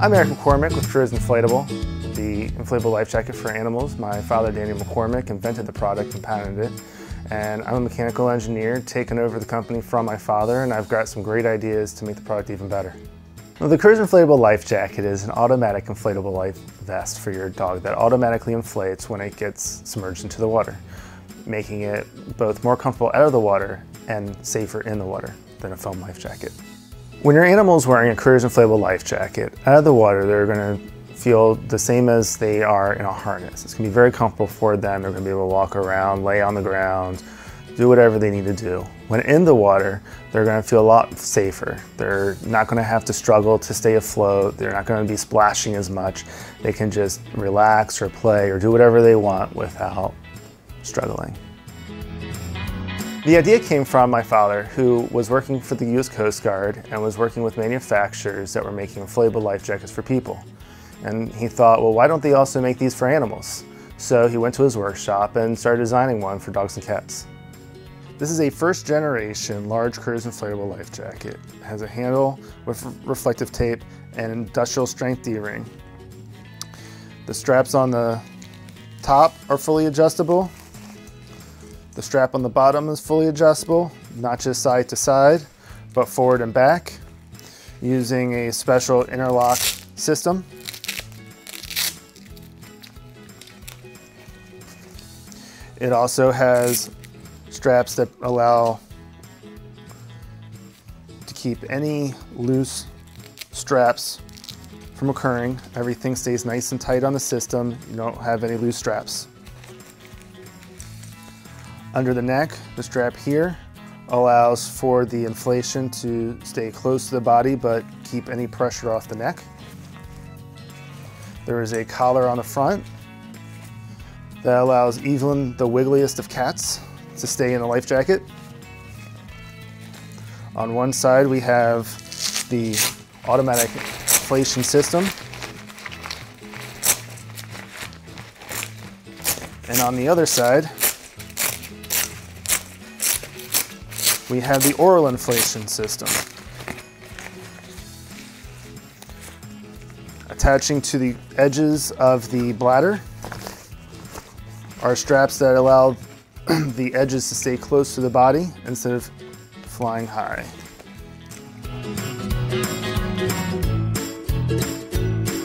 I'm Eric McCormick with Critters Inflatable, the inflatable life jacket for animals. My father, Daniel McCormick, invented the product and patented it. And I'm a mechanical engineer, taking over the company from my father, and I've got some great ideas to make the product even better. Well, the Critters Inflatable Life Jacket is an automatic inflatable life vest for your dog that automatically inflates when it gets submerged into the water, making it both more comfortable out of the water and safer in the water than a foam life jacket. When your animal is wearing a Critters Inflatable Life Jacket, out of the water they're going to feel the same as they are in a harness. It's going to be very comfortable for them. They're going to be able to walk around, lay on the ground, do whatever they need to do. When in the water, they're going to feel a lot safer. They're not going to have to struggle to stay afloat. They're not going to be splashing as much. They can just relax or play or do whatever they want without struggling. The idea came from my father, who was working for the U.S. Coast Guard and was working with manufacturers that were making inflatable life jackets for people. And he thought, well, why don't they also make these for animals? So he went to his workshop and started designing one for dogs and cats. This is a first generation large Critters Inflatable life jacket. It has a handle with reflective tape and industrial strength D-ring. The straps on the top are fully adjustable the strap on the bottom is fully adjustable, not just side to side, but forward and back, using a special interlock system. It also has straps that allow to keep any loose straps from occurring. Everything stays nice and tight on the system. You don't have any loose straps. Under the neck, the strap here allows for the inflation to stay close to the body but keep any pressure off the neck. There is a collar on the front that allows even the wiggliest of cats to stay in the life jacket. On one side we have the automatic inflation system. And on the other side, we have the oral inflation system. Attaching to the edges of the bladder are straps that allow the edges to stay close to the body instead of flying high.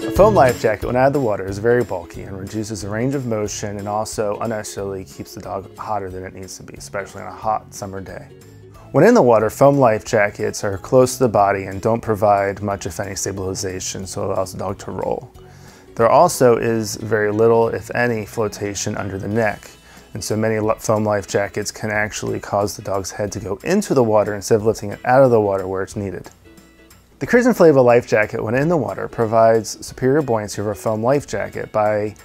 A foam life jacket when out of the water is very bulky and reduces the range of motion and also unnecessarily keeps the dog hotter than it needs to be, especially on a hot summer day. When in the water, foam life jackets are close to the body and don't provide much if any stabilization, so it allows the dog to roll. There also is very little, if any, flotation under the neck, and so many foam life jackets can actually cause the dog's head to go into the water instead of lifting it out of the water where it's needed. The Critters Inflatable Life Jacket, when in the water, provides superior buoyancy over a foam life jacket by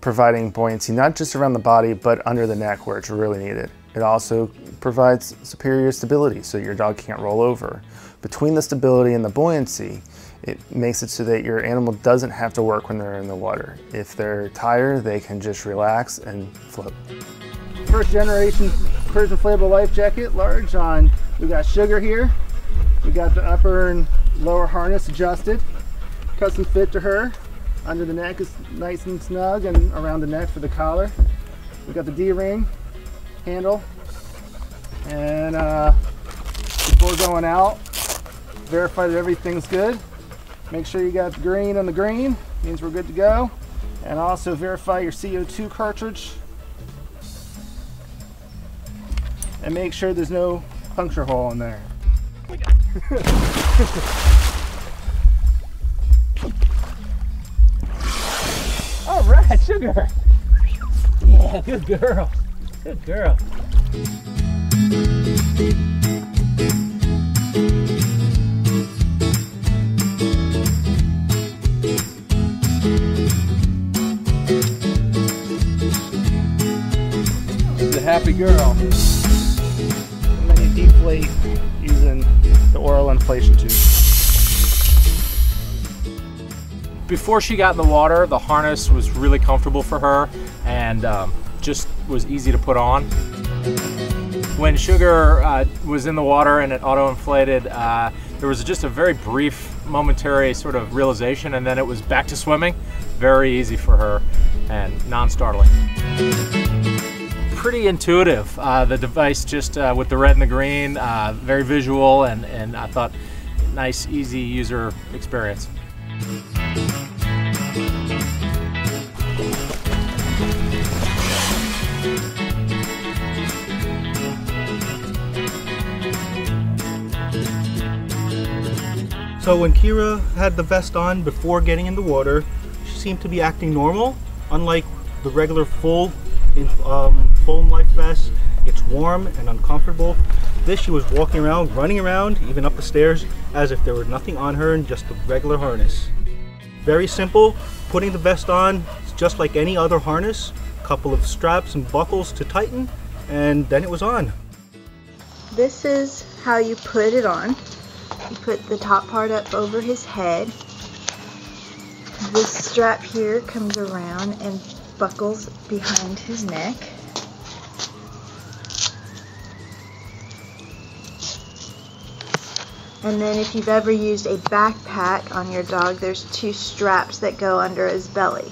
providing buoyancy not just around the body, but under the neck where it's really needed. It also provides superior stability so your dog can't roll over. Between the stability and the buoyancy, it makes it so that your animal doesn't have to work when they're in the water. If they're tired, they can just relax and float. First generation Critters Inflatable Life Jacket, large on, we got sugar here. We got the upper and lower harness adjusted, custom fit to her. Under the neck is nice and snug and around the neck for the collar. We got the D-ring handle. And uh, before going out, verify that everything's good. Make sure you got the green on the green, means we're good to go. And also verify your CO2 cartridge. And make sure there's no puncture hole in there. All right, sugar. Yeah, good girl. Good girl. She's a happy girl. And then you deflate using the oral inflation tube. Before she got in the water, the harness was really comfortable for her and um, just was easy to put on. When Sugar uh, was in the water and it auto-inflated, uh, there was just a very brief momentary sort of realization, and then it was back to swimming. Very easy for her and non-startling. Pretty intuitive. Uh, the device just uh, with the red and the green, uh, very visual, and, and I thought nice, easy user experience. So when Kira had the vest on before getting in the water, she seemed to be acting normal, unlike the regular full um, foam life vest. It's warm and uncomfortable. This she was walking around, running around, even up the stairs, as if there was nothing on her and just a regular harness. Very simple, putting the vest on, just like any other harness, couple of straps and buckles to tighten, and then it was on. This is how you put it on. You put the top part up over his head. This strap here comes around and buckles behind his neck. And then if you've ever used a backpack on your dog, there's two straps that go under his belly.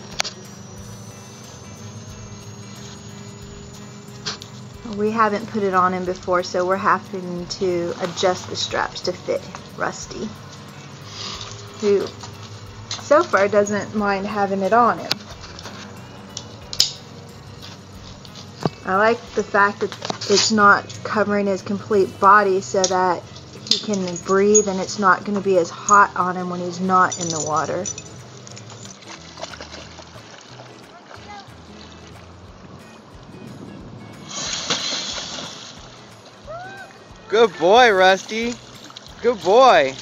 We haven't put it on him before, so we're having to adjust the straps to fit Rusty, who so far doesn't mind having it on him. I like the fact that it's not covering his complete body so that he can breathe and it's not going to be as hot on him when he's not in the water. Good boy, Rusty. Good boy.